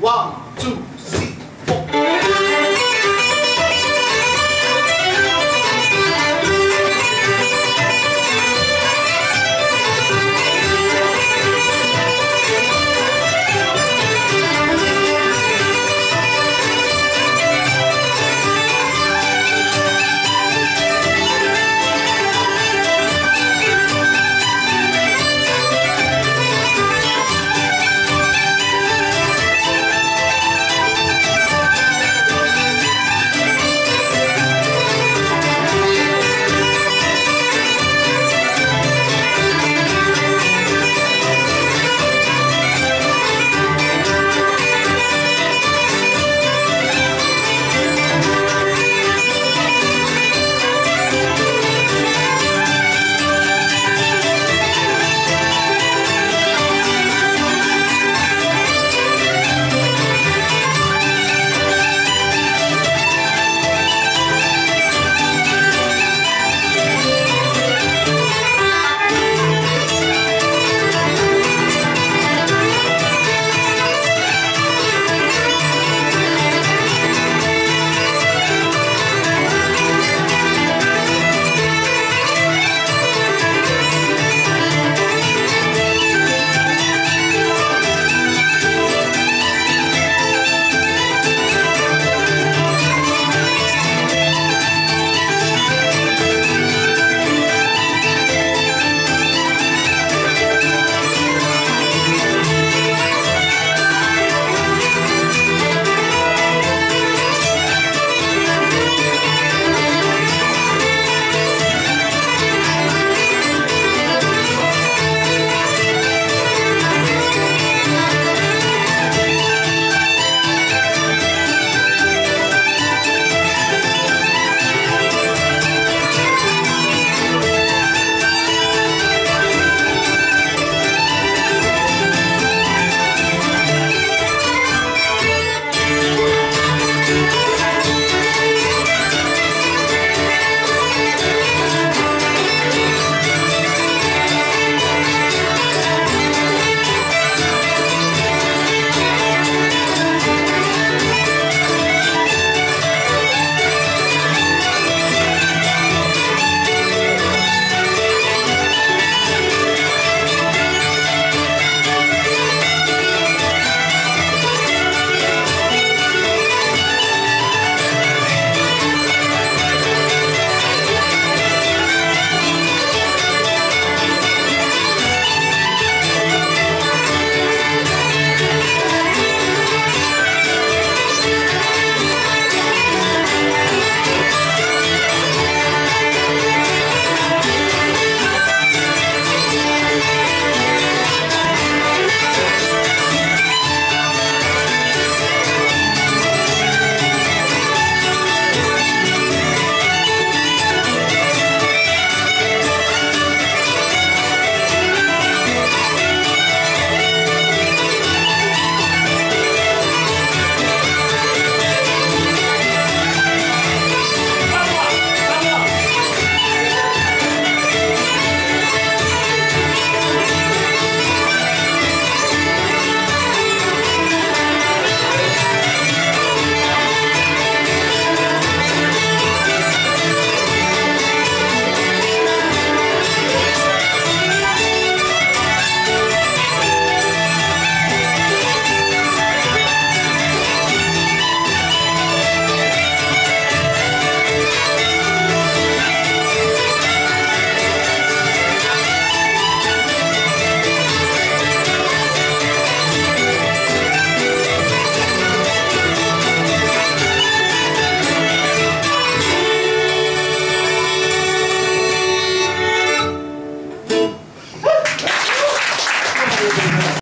One, two,